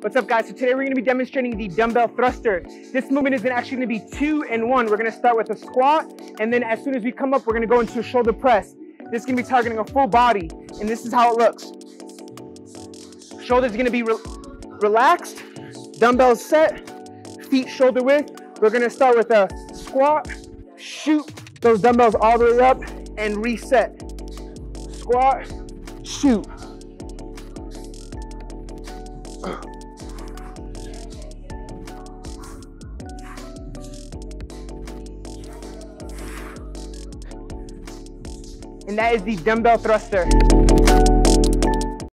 What's up guys? So today we're gonna be demonstrating the dumbbell thruster. This movement is actually gonna be two and one. We're gonna start with a squat, and then as soon as we come up, we're gonna go into a shoulder press. This is gonna be targeting a full body, and this is how it looks. Shoulders gonna be re relaxed, dumbbells set, feet shoulder width. We're gonna start with a squat, shoot those dumbbells all the way up, and reset. Squat, shoot. And that is the dumbbell thruster.